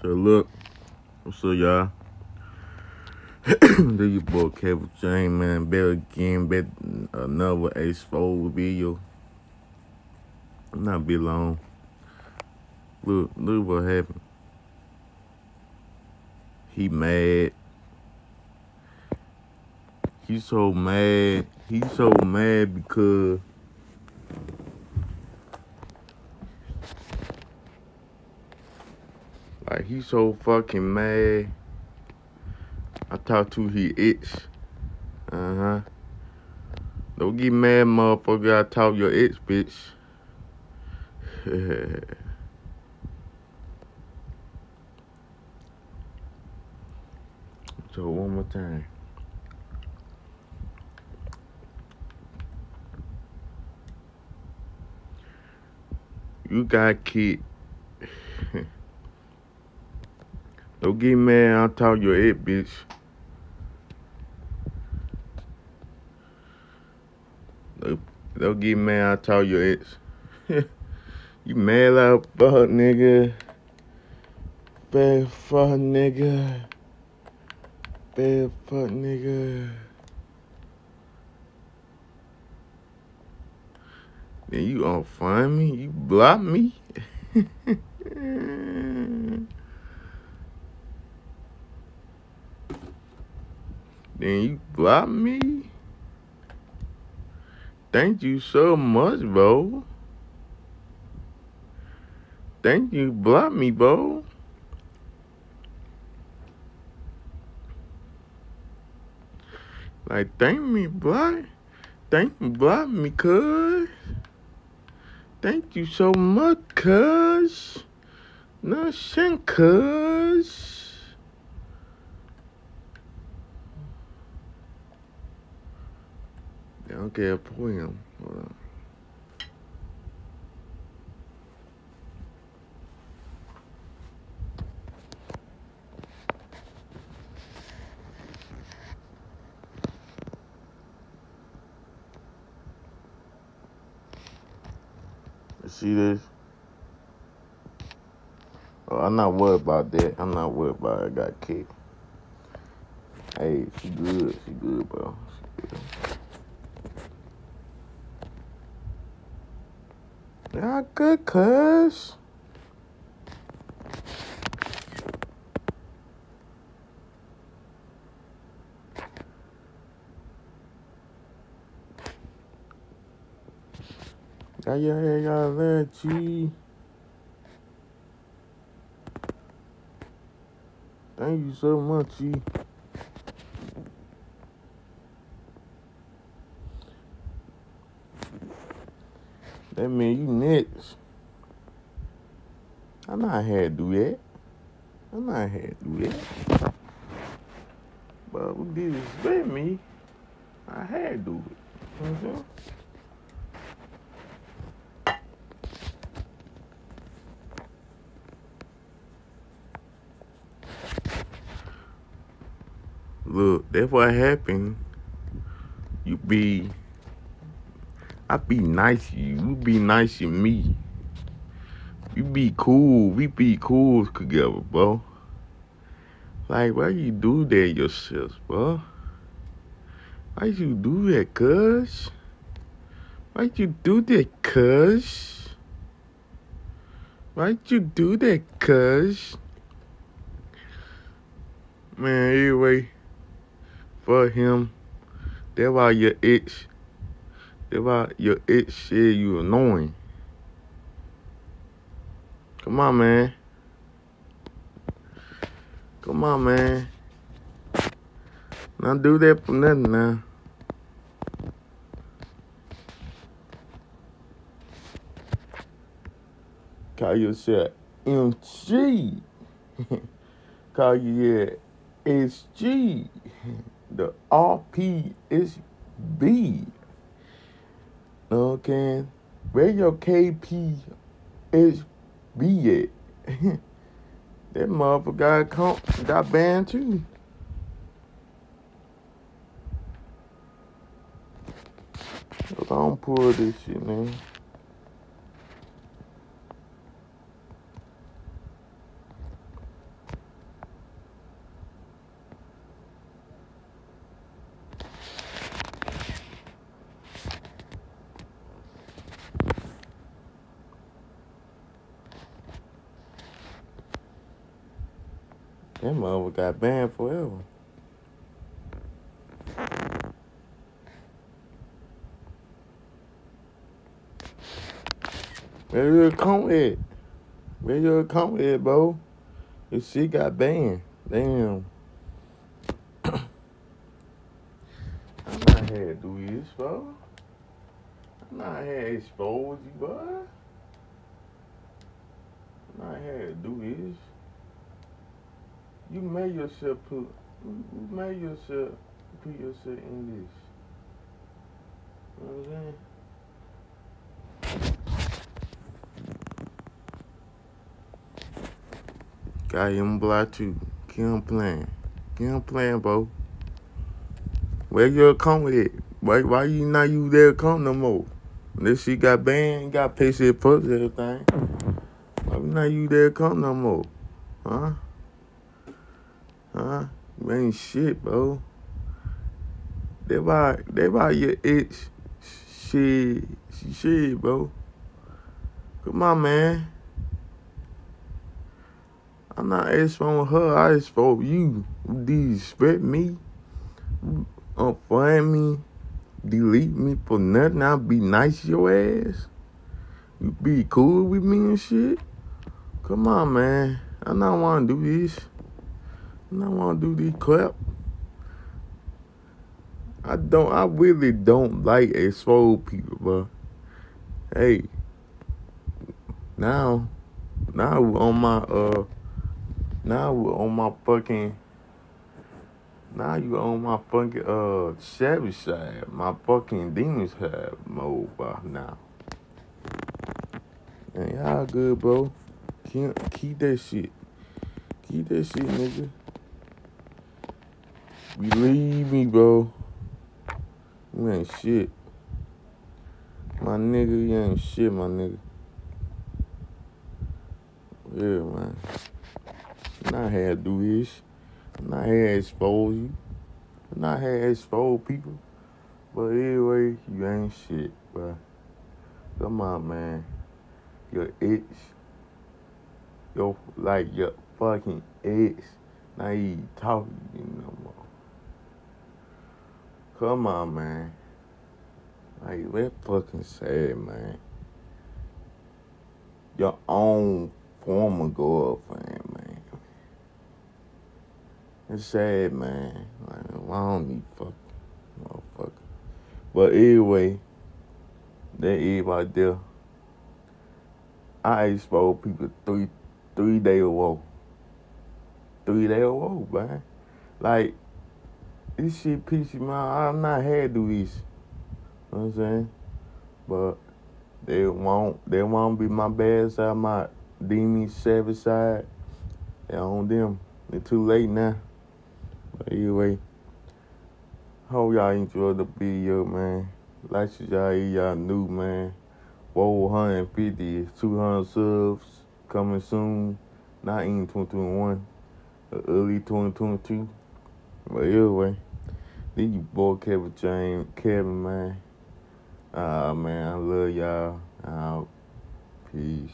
So look, what's up, y'all? this your boy Kevin James, man. Back again, back another Ace Fold video. Not be long. Look, look what happened. He mad. He's so mad. He's so mad because he's so fucking mad. I talked to he itch. Uh-huh. Don't get mad, motherfucker. I talk your itch, bitch. so one more time. You got kid. Don't get mad. I'll talk your it, bitch. Don't, don't get mad. I talk your it. you mad like fuck, nigga. Bad fuck, nigga. Bad fuck, nigga. Then you unfriend me? You block me? then you block me? Thank you so much, bro. Thank you, block me, bro. Like, thank me, block. Thank block me, cuz. Thank you so much, cuz. No Nothing, cuz. Okay, a poem. Hold on. See this? Oh, I'm not worried about that. I'm not worried about it. I got kicked. Hey, she good. She good, bro. She good. Yeah, good, cuz. Your hair got there, G. Thank you so much, G. That mean you next. I know I had to do that. I know I had to do that. But who disrespect me, I had to do it. You know I'm? Look, that's what happened. You be, I be nice to you. You be nice to me. We be cool. We be cool together, bro. Like, why you do that yourself, bro? Why you do that, cuz? Why you do that, cuz? Why you do that, cuz? Man, anyway, for him, that why your itch, why your itch said you annoying. Come on, man. Come on, man. Not do that for nothing now. Call yourself MG. Call you yeah, SG. The RPSB. Okay. Where your KPSB at? that motherfucker got, got banned too. Don't pull this shit, man. That mother got banned forever. Where your account at? Where your account at, bro? This she got banned. Damn. I'm not had to do this, bro. I'm not had to expose you, bro. I'm not had to do this. You made yourself put. You made yourself put yourself in this. You know what I'm saying? Got him block too. Keep on playing. Keep on playing, bro. Where your account at? Why, why you not you there come no more? This shit got banned, got shit post everything. Why not use their account no more? Huh? Huh? You ain't shit, bro. They why they why your ex shit shit, bro. Come on, man. I'm not exposing her. I expose you. You disrespect me. Unfriend me. Delete me for nothing. I'll be nice to your ass. You be cool with me and shit. Come on, man. I don't want to do this. I don't want to do this crap. I don't. I really don't like exposed people, bro. Hey, now, now on my uh now on my fucking. Now you on my fucking uh Chevy side, my fucking demons have mode by now. And y'all good, bro. Keep, keep that shit. Keep that shit, nigga. Believe me, bro. You ain't shit. My nigga, you ain't shit, my nigga. Yeah, man. Not had to do this. Not had to expose you. Not had to expose people. But anyway, you ain't shit, bro. Come on, man. Your ex. Your, like, your fucking ex. Not even talking to you no more. Come on, man. Like, that fucking sad, man. Your own former girlfriend, man. It's sad, man. Like, why don't you fuck, motherfucker? But anyway, that is right there. I exposed people three three day ago. Three day ago, man. Like this shit pisses off. I'm not had to this. You know what I'm saying? But they won't they won't be my bad side, my demon savage side. They on them. It's too late now. But anyway, hope y'all enjoyed the video, man. Like y'all y'all new, man. 450, 200 subs coming soon. Not in 2021, early 2022. But anyway, this you boy Kevin James, Kevin, man. Ah, uh, man, I love y'all. Out. Peace.